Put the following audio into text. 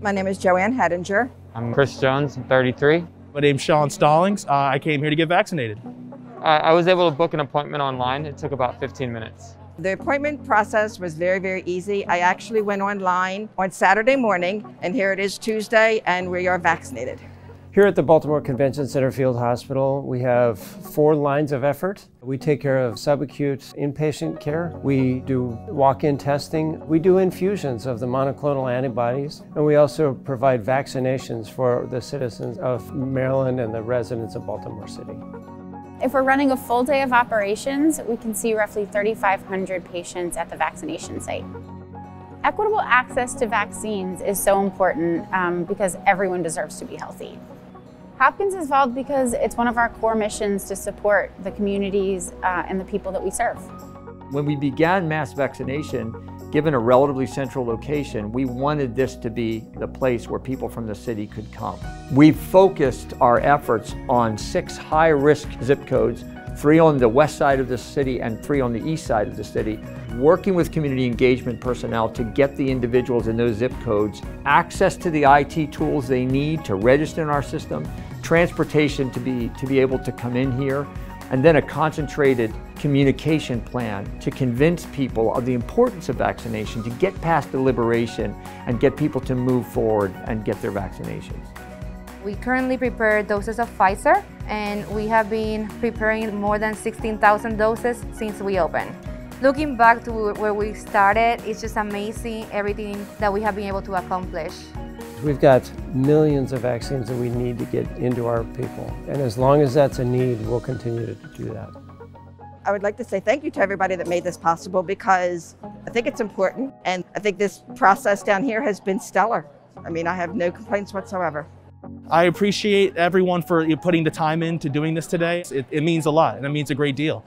My name is Joanne Hedinger. I'm Chris Jones, I'm 33. My name's Sean Stallings. Uh, I came here to get vaccinated. I, I was able to book an appointment online. It took about 15 minutes. The appointment process was very, very easy. I actually went online on Saturday morning, and here it is Tuesday, and we are vaccinated. Here at the Baltimore Convention Center Field Hospital, we have four lines of effort. We take care of subacute inpatient care. We do walk-in testing. We do infusions of the monoclonal antibodies. And we also provide vaccinations for the citizens of Maryland and the residents of Baltimore City. If we're running a full day of operations, we can see roughly 3,500 patients at the vaccination site. Equitable access to vaccines is so important um, because everyone deserves to be healthy. Hopkins is involved because it's one of our core missions to support the communities uh, and the people that we serve. When we began mass vaccination, given a relatively central location, we wanted this to be the place where people from the city could come. We focused our efforts on six high-risk zip codes, three on the west side of the city and three on the east side of the city, working with community engagement personnel to get the individuals in those zip codes access to the IT tools they need to register in our system, transportation to be, to be able to come in here, and then a concentrated communication plan to convince people of the importance of vaccination, to get past deliberation and get people to move forward and get their vaccinations. We currently prepare doses of Pfizer and we have been preparing more than 16,000 doses since we opened. Looking back to where we started, it's just amazing everything that we have been able to accomplish. We've got millions of vaccines that we need to get into our people. And as long as that's a need, we'll continue to do that. I would like to say thank you to everybody that made this possible because I think it's important and I think this process down here has been stellar. I mean, I have no complaints whatsoever. I appreciate everyone for putting the time into doing this today. It, it means a lot and it means a great deal.